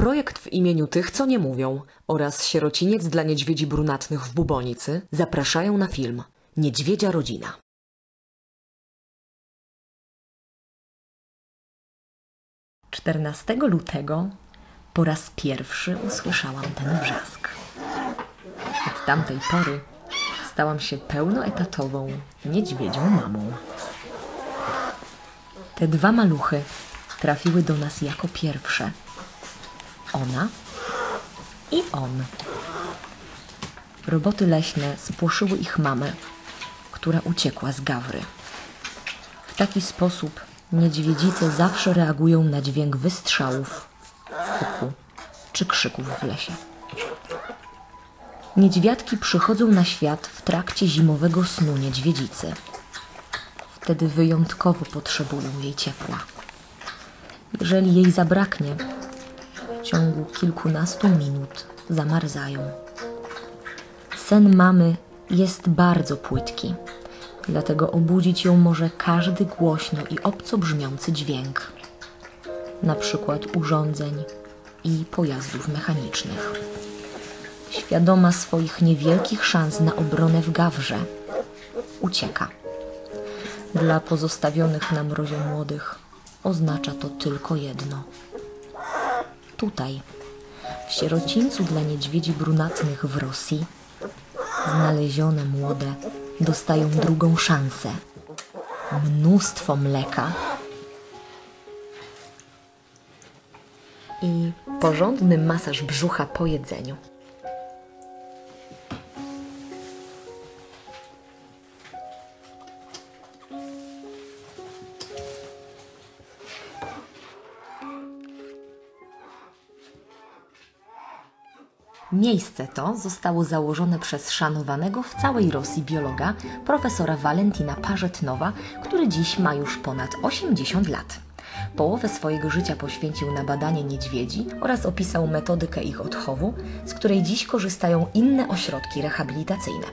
Projekt w imieniu tych, co nie mówią oraz sierociniec dla niedźwiedzi brunatnych w Bubonicy zapraszają na film Niedźwiedzia Rodzina. Czternastego lutego po raz pierwszy usłyszałam ten wrzask. Od tamtej pory stałam się pełnoetatową niedźwiedzią mamą. Te dwa maluchy trafiły do nas jako pierwsze. Ona i on. Roboty leśne spłoszyły ich mamę, która uciekła z gawry. W taki sposób niedźwiedzice zawsze reagują na dźwięk wystrzałów, huku czy krzyków w lesie. Niedźwiadki przychodzą na świat w trakcie zimowego snu niedźwiedzicy. Wtedy wyjątkowo potrzebują jej ciepła. Jeżeli jej zabraknie, w ciągu kilkunastu minut zamarzają. Sen mamy jest bardzo płytki, dlatego obudzić ją może każdy głośno i obco brzmiący dźwięk, na przykład urządzeń i pojazdów mechanicznych. Świadoma swoich niewielkich szans na obronę w gawrze, ucieka. Dla pozostawionych na mrozie młodych oznacza to tylko jedno. Tutaj, w sierocińcu dla niedźwiedzi brunatnych w Rosji, znalezione młode dostają drugą szansę. Mnóstwo mleka i porządny masaż brzucha po jedzeniu. Miejsce to zostało założone przez szanowanego w całej Rosji biologa profesora Valentina Parzetnowa, który dziś ma już ponad 80 lat. Połowę swojego życia poświęcił na badanie niedźwiedzi oraz opisał metodykę ich odchowu, z której dziś korzystają inne ośrodki rehabilitacyjne.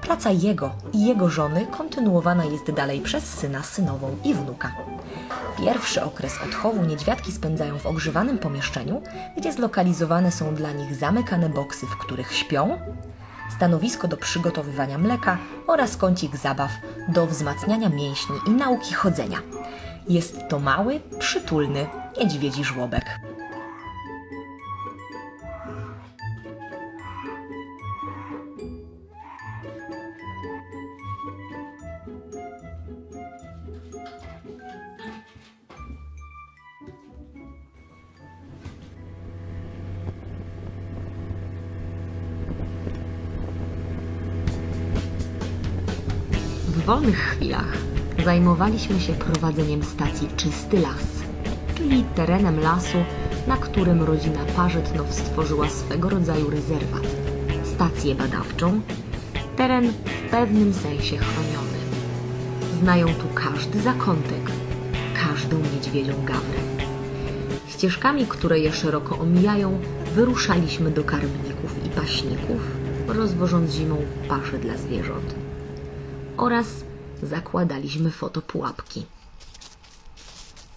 Praca jego i jego żony kontynuowana jest dalej przez syna, synową i wnuka. Pierwszy okres odchowu niedźwiadki spędzają w ogrzewanym pomieszczeniu, gdzie zlokalizowane są dla nich zamykane boksy, w których śpią, stanowisko do przygotowywania mleka oraz kącik zabaw do wzmacniania mięśni i nauki chodzenia. Jest to mały, przytulny niedźwiedzi żłobek. W wolnych chwilach zajmowaliśmy się prowadzeniem stacji Czysty Las, czyli terenem lasu, na którym rodzina Parzetnow stworzyła swego rodzaju rezerwat, stację badawczą, teren w pewnym sensie chroniony. Znają tu każdy zakątek, każdą niedźwiedzią gawrę. Ścieżkami, które je szeroko omijają, wyruszaliśmy do karmników i paśników, rozwożąc zimą pasze dla zwierząt. Oraz zakładaliśmy fotopułapki.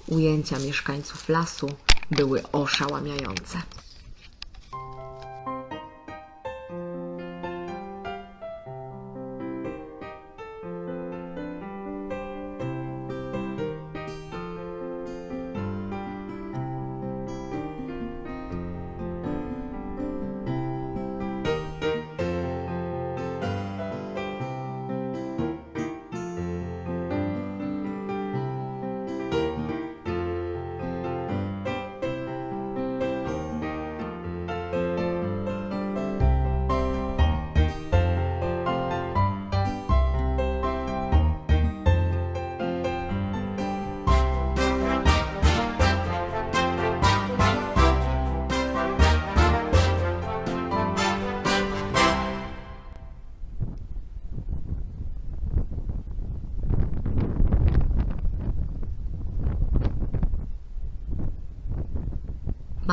Ujęcia mieszkańców lasu były oszałamiające.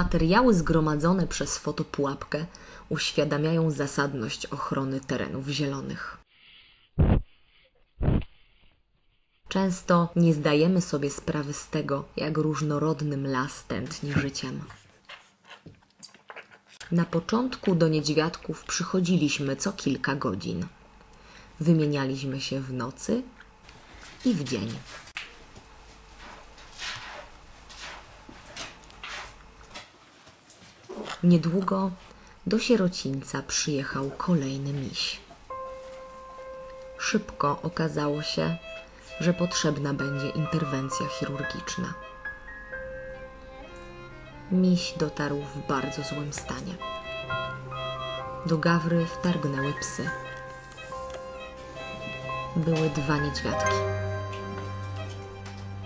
Materiały zgromadzone przez fotopułapkę uświadamiają zasadność ochrony terenów zielonych. Często nie zdajemy sobie sprawy z tego, jak różnorodnym las tętni życiem. Na początku do niedźwiadków przychodziliśmy co kilka godzin. Wymienialiśmy się w nocy i w dzień. Niedługo do sierocińca przyjechał kolejny miś. Szybko okazało się, że potrzebna będzie interwencja chirurgiczna. Miś dotarł w bardzo złym stanie. Do gawry wtargnęły psy. Były dwa niedźwiadki.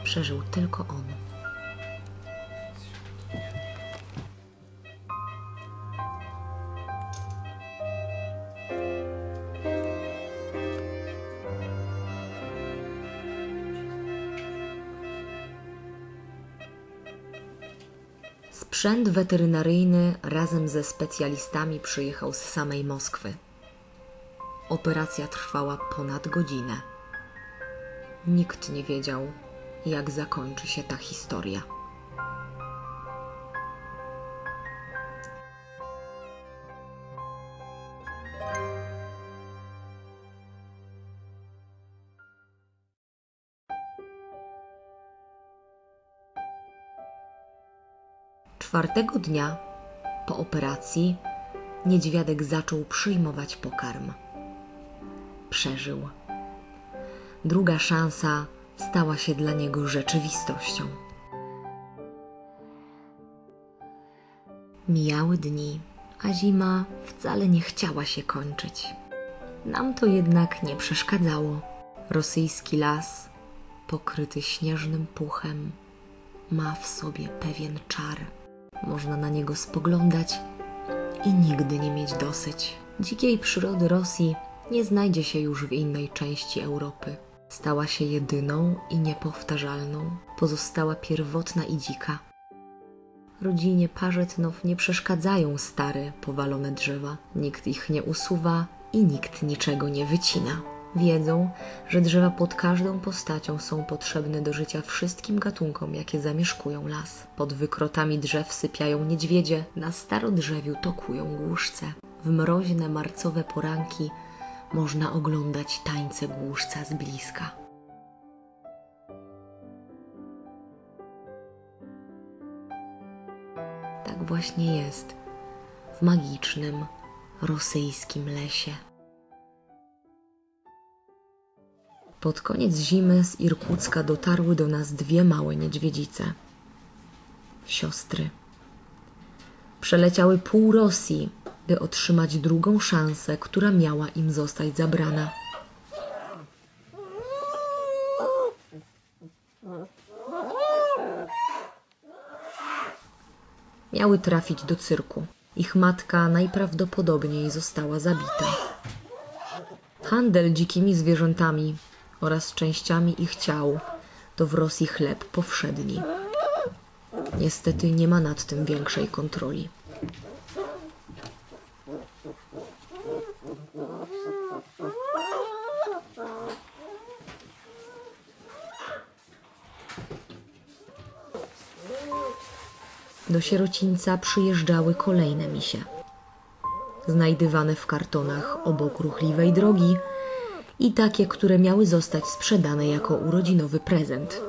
Przeżył tylko on. Sprzęt weterynaryjny razem ze specjalistami przyjechał z samej Moskwy. Operacja trwała ponad godzinę. Nikt nie wiedział, jak zakończy się ta historia. Czwartego dnia po operacji niedźwiadek zaczął przyjmować pokarm. Przeżył. Druga szansa stała się dla niego rzeczywistością. Mijały dni, a zima wcale nie chciała się kończyć. Nam to jednak nie przeszkadzało. Rosyjski las, pokryty śnieżnym puchem, ma w sobie pewien czar. Można na niego spoglądać i nigdy nie mieć dosyć. Dzikiej przyrody Rosji nie znajdzie się już w innej części Europy. Stała się jedyną i niepowtarzalną, pozostała pierwotna i dzika. Rodzinie Parzetnow nie przeszkadzają stare, powalone drzewa. Nikt ich nie usuwa i nikt niczego nie wycina. Wiedzą, że drzewa pod każdą postacią są potrzebne do życia wszystkim gatunkom, jakie zamieszkują las. Pod wykrotami drzew sypiają niedźwiedzie, na starodrzewiu tokują głuszce. W mroźne marcowe poranki można oglądać tańce głuszca z bliska. Tak właśnie jest w magicznym rosyjskim lesie. Pod koniec zimy z Irkucka dotarły do nas dwie małe niedźwiedzice. Siostry. Przeleciały pół Rosji, by otrzymać drugą szansę, która miała im zostać zabrana. Miały trafić do cyrku. Ich matka najprawdopodobniej została zabita. Handel dzikimi zwierzętami oraz częściami ich ciał to w Rosji chleb powszedni. Niestety nie ma nad tym większej kontroli. Do sierocińca przyjeżdżały kolejne misie. Znajdywane w kartonach obok ruchliwej drogi i takie, które miały zostać sprzedane jako urodzinowy prezent.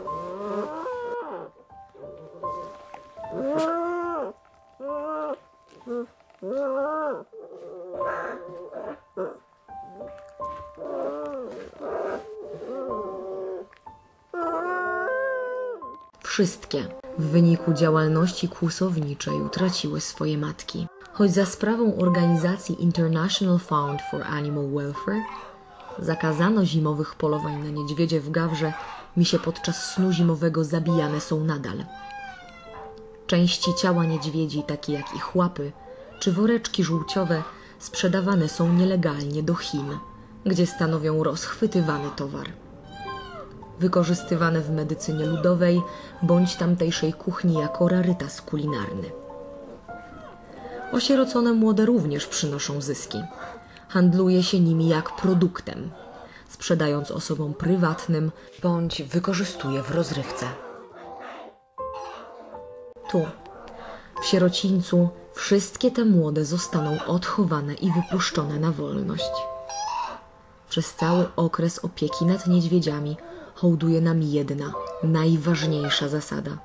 Wszystkie w wyniku działalności kłusowniczej utraciły swoje matki. Choć za sprawą organizacji International Fund for Animal Welfare zakazano zimowych polowań na niedźwiedzie w Gawrze, misie podczas snu zimowego zabijane są nadal. Części ciała niedźwiedzi, takie jak ich łapy czy woreczki żółciowe, sprzedawane są nielegalnie do Chin, gdzie stanowią rozchwytywany towar wykorzystywane w medycynie ludowej bądź tamtejszej kuchni jako rarytas kulinarny. Osierocone młode również przynoszą zyski. Handluje się nimi jak produktem, sprzedając osobom prywatnym bądź wykorzystuje w rozrywce. Tu, w sierocińcu, wszystkie te młode zostaną odchowane i wypuszczone na wolność. Przez cały okres opieki nad niedźwiedziami hołduje nam jedna, najważniejsza zasada.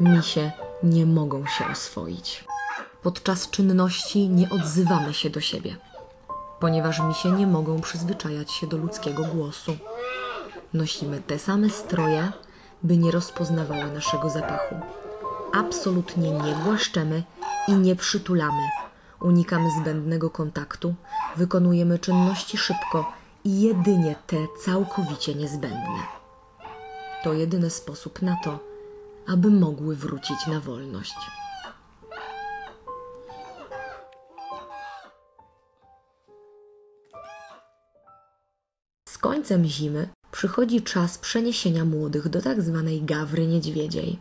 Misie nie mogą się oswoić. Podczas czynności nie odzywamy się do siebie, ponieważ misie nie mogą przyzwyczajać się do ludzkiego głosu. Nosimy te same stroje, by nie rozpoznawały naszego zapachu. Absolutnie nie głaszczemy i nie przytulamy. Unikamy zbędnego kontaktu, wykonujemy czynności szybko i jedynie te całkowicie niezbędne. To jedyny sposób na to, aby mogły wrócić na wolność. Końcem zimy przychodzi czas przeniesienia młodych do tak zwanej gawry niedźwiedziej,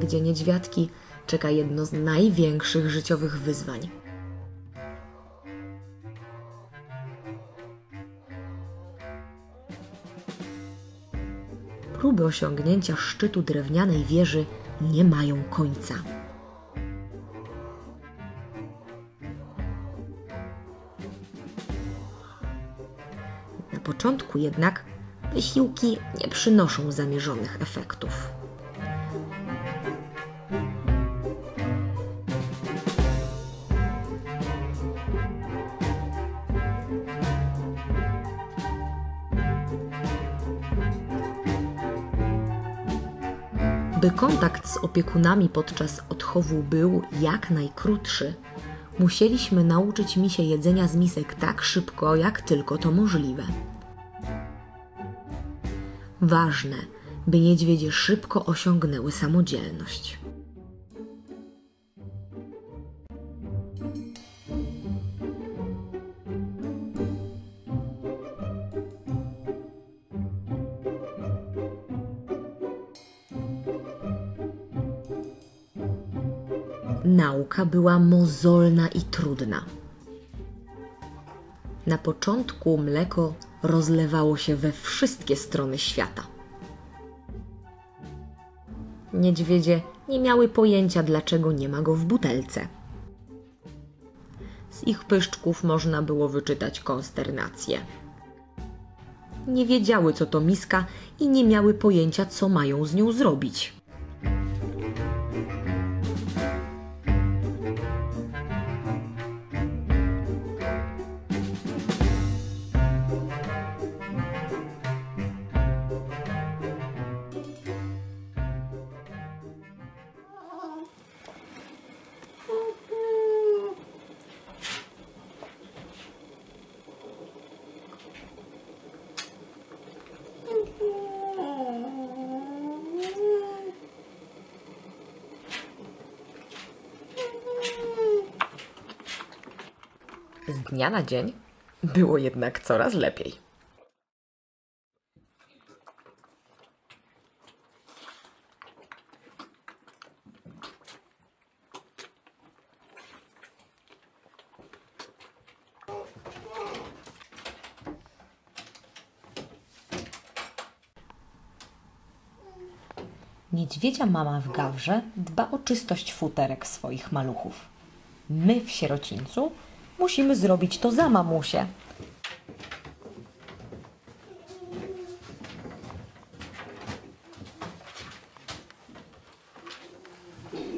gdzie niedźwiadki czeka jedno z największych życiowych wyzwań. Próby osiągnięcia szczytu drewnianej wieży nie mają końca. Początku jednak wysiłki nie przynoszą zamierzonych efektów. By kontakt z opiekunami podczas odchowu był jak najkrótszy, musieliśmy nauczyć misie jedzenia z misek tak szybko, jak tylko to możliwe. Ważne, by niedźwiedzie szybko osiągnęły samodzielność. Nauka była mozolna i trudna. Na początku mleko rozlewało się we wszystkie strony świata. Niedźwiedzie nie miały pojęcia, dlaczego nie ma go w butelce. Z ich pyszczków można było wyczytać konsternację. Nie wiedziały, co to miska i nie miały pojęcia, co mają z nią zrobić. Dnia na dzień było jednak coraz lepiej. Niedźwiedzia mama w gawrze dba o czystość futerek swoich maluchów. My w sierocińcu musimy zrobić to za mamusię.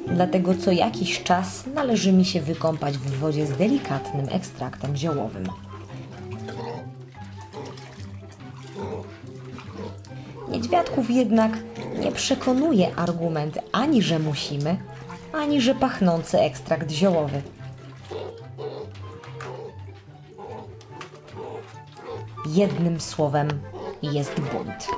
Dlatego co jakiś czas należy mi się wykąpać w wodzie z delikatnym ekstraktem ziołowym. Niedźwiadków jednak nie przekonuje argument ani że musimy, ani że pachnący ekstrakt ziołowy. Jednym słowem jest bunt.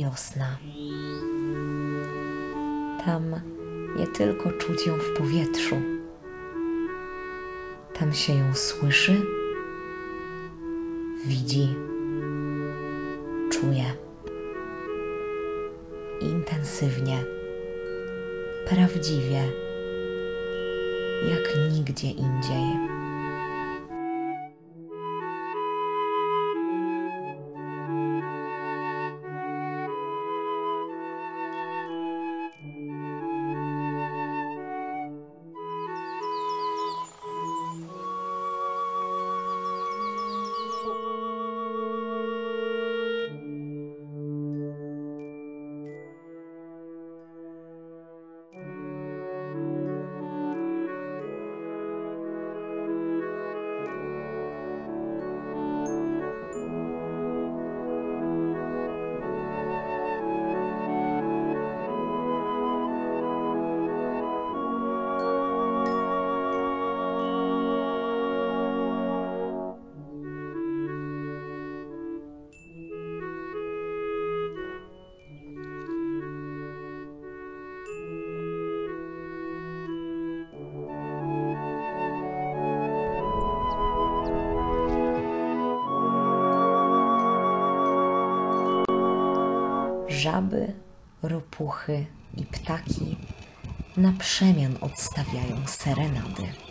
Wiosna. Tam nie tylko czuć ją w powietrzu, tam się ją słyszy, żaby, ropuchy i ptaki na przemian odstawiają serenady.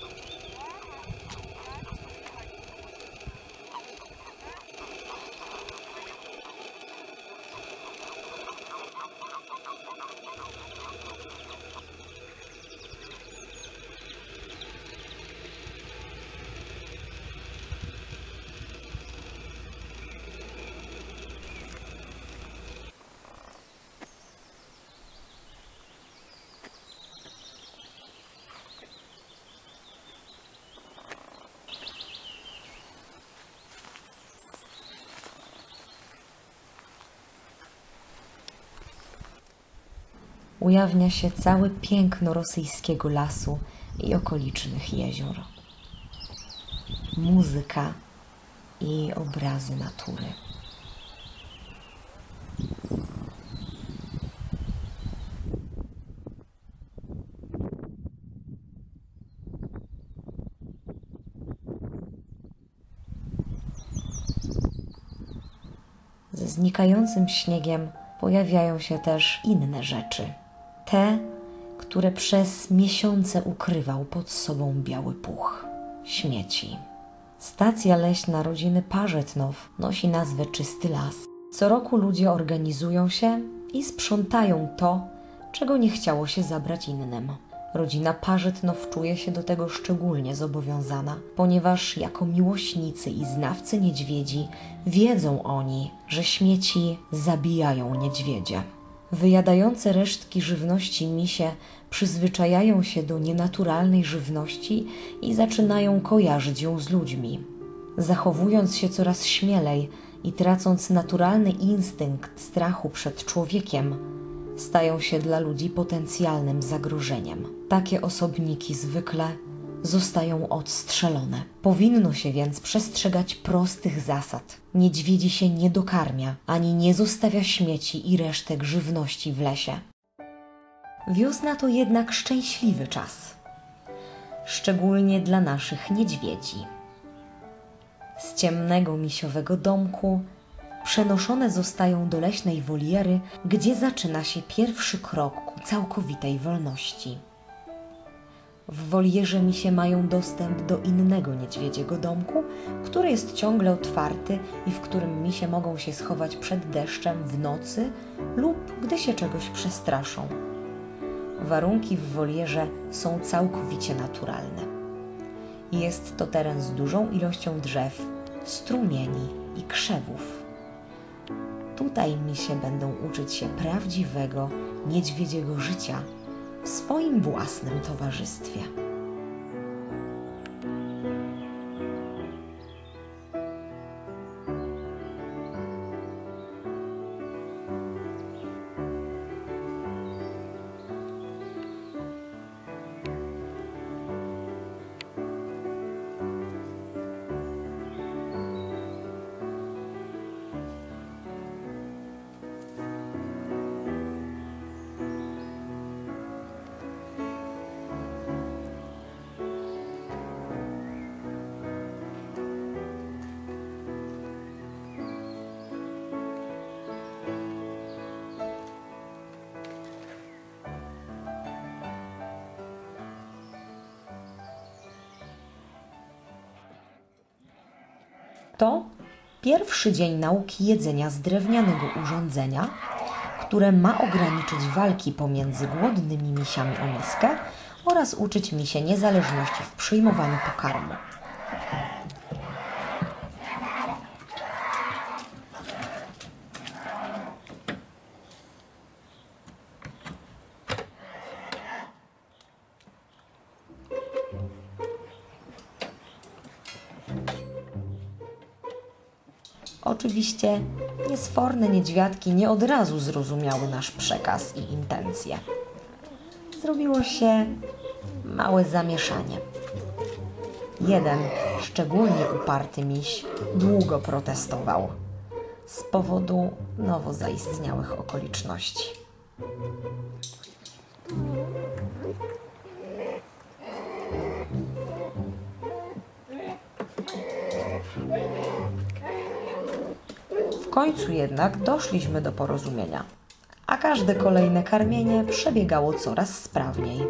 Ujawnia się całe piękno rosyjskiego lasu i okolicznych jezior. Muzyka i obrazy natury. Ze znikającym śniegiem pojawiają się też inne rzeczy te, które przez miesiące ukrywał pod sobą biały puch śmieci. Stacja leśna rodziny Parzetnow nosi nazwę Czysty Las. Co roku ludzie organizują się i sprzątają to, czego nie chciało się zabrać innym. Rodzina Parzetnow czuje się do tego szczególnie zobowiązana, ponieważ jako miłośnicy i znawcy niedźwiedzi wiedzą oni, że śmieci zabijają niedźwiedzie. Wyjadające resztki żywności misie przyzwyczajają się do nienaturalnej żywności i zaczynają kojarzyć ją z ludźmi. Zachowując się coraz śmielej i tracąc naturalny instynkt strachu przed człowiekiem, stają się dla ludzi potencjalnym zagrożeniem. Takie osobniki zwykle zostają odstrzelone. Powinno się więc przestrzegać prostych zasad. Niedźwiedzi się nie dokarmia, ani nie zostawia śmieci i resztek żywności w lesie. Wiosna to jednak szczęśliwy czas, szczególnie dla naszych niedźwiedzi. Z ciemnego misiowego domku przenoszone zostają do leśnej woliery, gdzie zaczyna się pierwszy krok ku całkowitej wolności. W wolierze misie mają dostęp do innego niedźwiedziego domku, który jest ciągle otwarty i w którym misie mogą się schować przed deszczem w nocy lub gdy się czegoś przestraszą. Warunki w wolierze są całkowicie naturalne. Jest to teren z dużą ilością drzew, strumieni i krzewów. Tutaj misie będą uczyć się prawdziwego niedźwiedziego życia w swoim własnym towarzystwie. To pierwszy dzień nauki jedzenia z drewnianego urządzenia, które ma ograniczyć walki pomiędzy głodnymi misiami o miskę oraz uczyć misie niezależności w przyjmowaniu pokarmu. Oczywiście niesforne niedźwiadki nie od razu zrozumiały nasz przekaz i intencje. Zrobiło się małe zamieszanie. Jeden, szczególnie uparty miś, długo protestował z powodu nowo zaistniałych okoliczności. Końcu jednak doszliśmy do porozumienia, a każde kolejne karmienie przebiegało coraz sprawniej.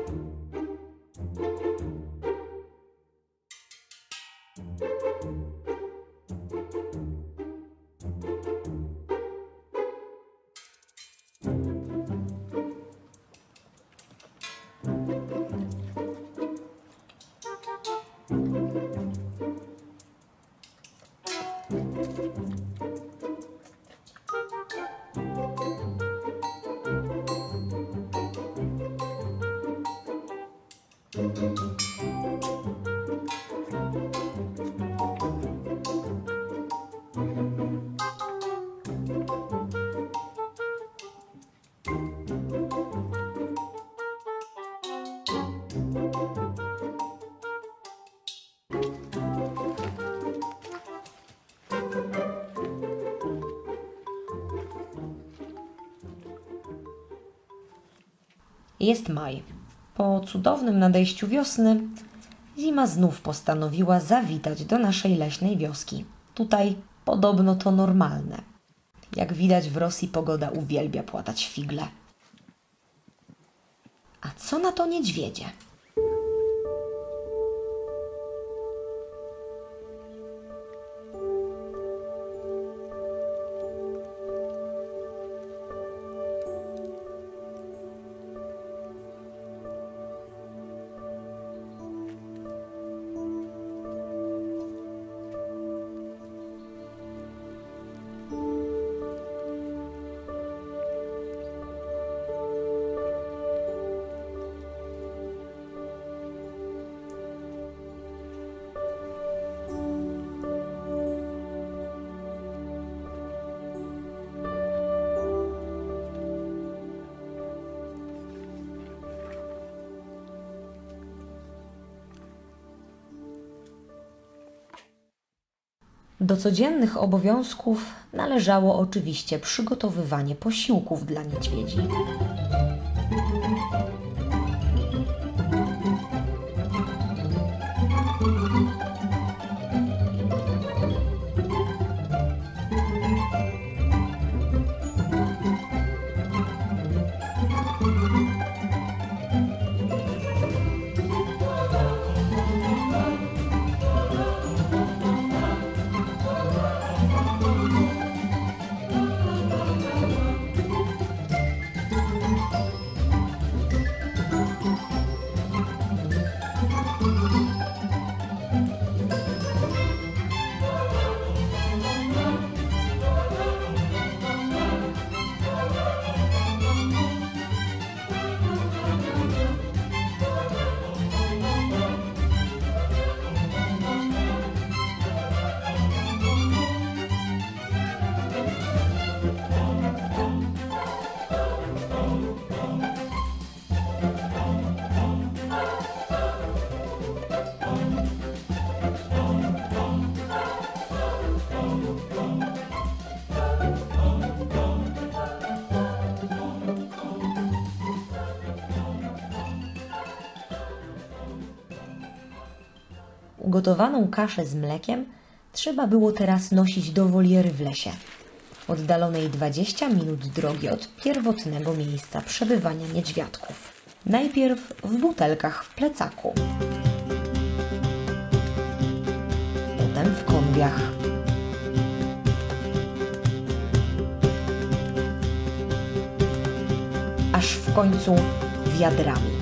Jest maj. Po cudownym nadejściu wiosny, zima znów postanowiła zawitać do naszej leśnej wioski. Tutaj podobno to normalne. Jak widać w Rosji pogoda uwielbia płatać figle. A co na to niedźwiedzie? Do codziennych obowiązków należało oczywiście przygotowywanie posiłków dla niedźwiedzi. gotowaną kaszę z mlekiem trzeba było teraz nosić do woliery w lesie, oddalonej 20 minut drogi od pierwotnego miejsca przebywania niedźwiadków. Najpierw w butelkach w plecaku, potem w kombiach. Aż w końcu wiadrami.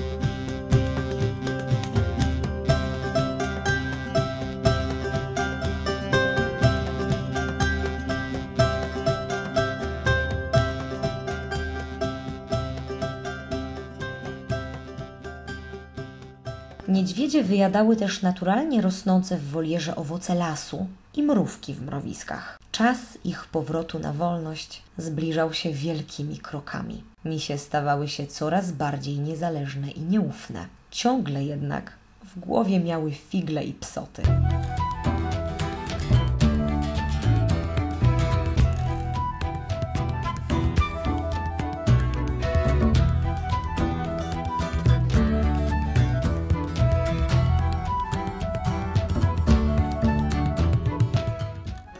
Niedźwiedzie wyjadały też naturalnie rosnące w wolierze owoce lasu i mrówki w mrowiskach. Czas ich powrotu na wolność zbliżał się wielkimi krokami. Misie stawały się coraz bardziej niezależne i nieufne. Ciągle jednak w głowie miały figle i psoty.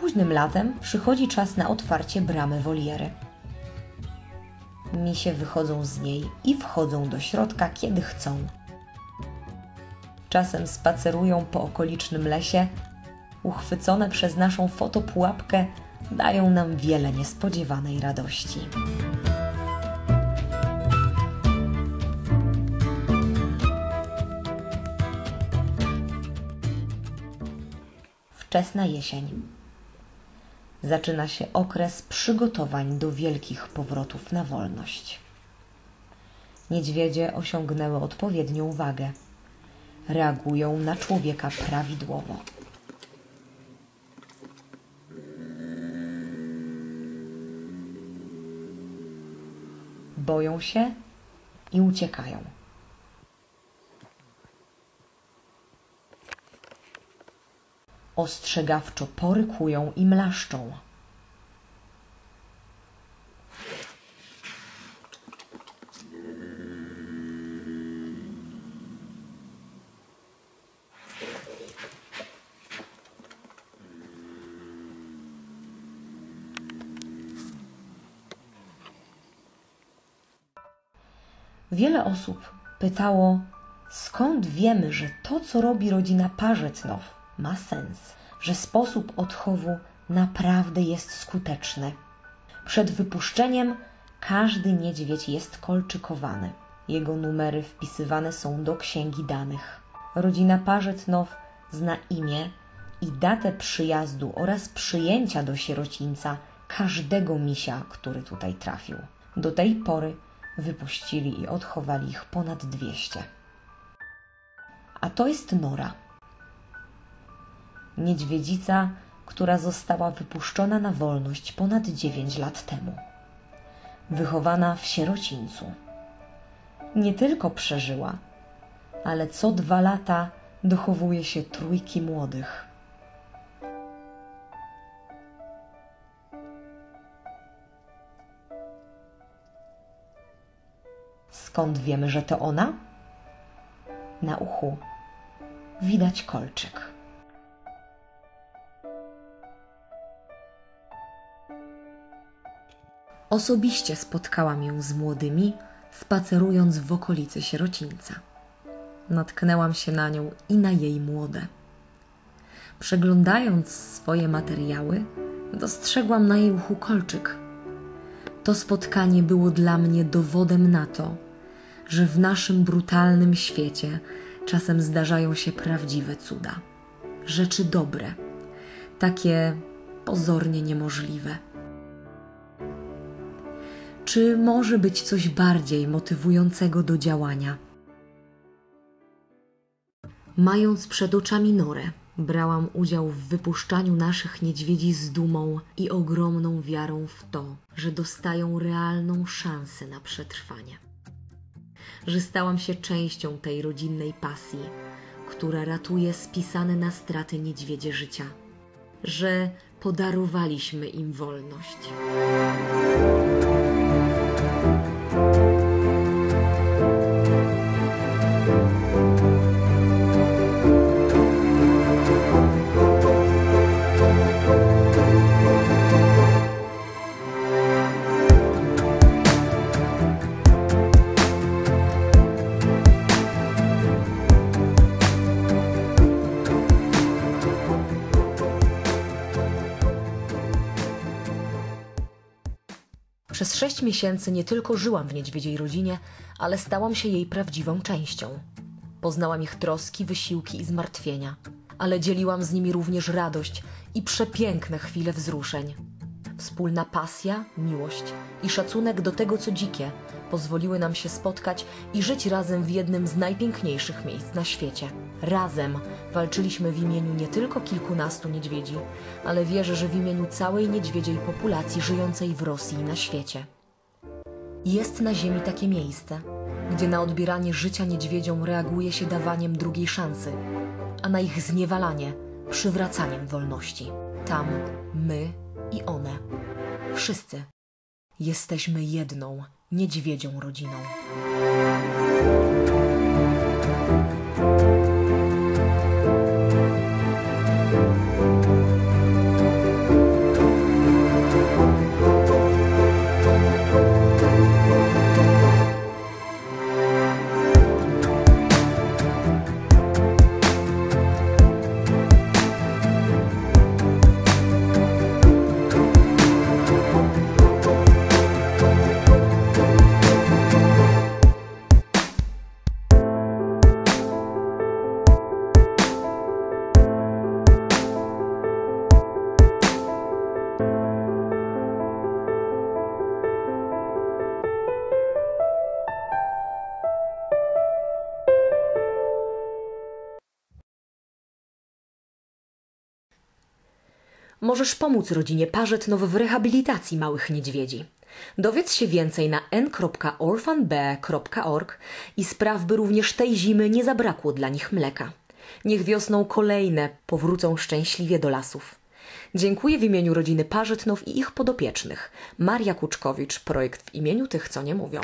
Późnym latem przychodzi czas na otwarcie bramy woliery. Misie wychodzą z niej i wchodzą do środka, kiedy chcą. Czasem spacerują po okolicznym lesie, uchwycone przez naszą fotopułapkę, dają nam wiele niespodziewanej radości. Wczesna jesień zaczyna się okres przygotowań do wielkich powrotów na wolność. Niedźwiedzie osiągnęły odpowiednią wagę. Reagują na człowieka prawidłowo. Boją się i uciekają. Ostrzegawczo porykują i mlaszczą. Wiele osób pytało, skąd wiemy, że to, co robi rodzina Parzetnow, ma sens, że sposób odchowu naprawdę jest skuteczny. Przed wypuszczeniem każdy niedźwiedź jest kolczykowany. Jego numery wpisywane są do księgi danych. Rodzina Parzetnow zna imię i datę przyjazdu oraz przyjęcia do sierocińca każdego misia, który tutaj trafił. Do tej pory wypuścili i odchowali ich ponad 200. A to jest Nora niedźwiedzica, która została wypuszczona na wolność ponad dziewięć lat temu. Wychowana w sierocińcu. Nie tylko przeżyła, ale co dwa lata dochowuje się trójki młodych. Skąd wiemy, że to ona? Na uchu widać kolczyk. Osobiście spotkałam ją z młodymi, spacerując w okolicy sierocińca. Natknęłam się na nią i na jej młode. Przeglądając swoje materiały, dostrzegłam na jej uchu kolczyk. To spotkanie było dla mnie dowodem na to, że w naszym brutalnym świecie czasem zdarzają się prawdziwe cuda, rzeczy dobre, takie pozornie niemożliwe. Czy może być coś bardziej motywującego do działania? Mając przed oczami norę, brałam udział w wypuszczaniu naszych niedźwiedzi z dumą i ogromną wiarą w to, że dostają realną szansę na przetrwanie. Że stałam się częścią tej rodzinnej pasji, która ratuje spisane na straty niedźwiedzie życia. Że podarowaliśmy im wolność. Przez sześć miesięcy nie tylko żyłam w niedźwiedziej rodzinie, ale stałam się jej prawdziwą częścią. Poznałam ich troski, wysiłki i zmartwienia, ale dzieliłam z nimi również radość i przepiękne chwile wzruszeń. Wspólna pasja, miłość i szacunek do tego, co dzikie, pozwoliły nam się spotkać i żyć razem w jednym z najpiękniejszych miejsc na świecie. Razem walczyliśmy w imieniu nie tylko kilkunastu niedźwiedzi, ale wierzę, że w imieniu całej niedźwiedziej populacji żyjącej w Rosji i na świecie. Jest na Ziemi takie miejsce, gdzie na odbieranie życia niedźwiedziom reaguje się dawaniem drugiej szansy, a na ich zniewalanie przywracaniem wolności. Tam my i one, wszyscy, jesteśmy jedną niedźwiedzią rodziną. Możesz pomóc rodzinie Parzetnow w rehabilitacji małych niedźwiedzi. Dowiedz się więcej na n.orphanbear.org i spraw, by również tej zimy nie zabrakło dla nich mleka. Niech wiosną kolejne powrócą szczęśliwie do lasów. Dziękuję w imieniu rodziny Parzetnow i ich podopiecznych. Maria Kuczkowicz, projekt w imieniu tych, co nie mówią.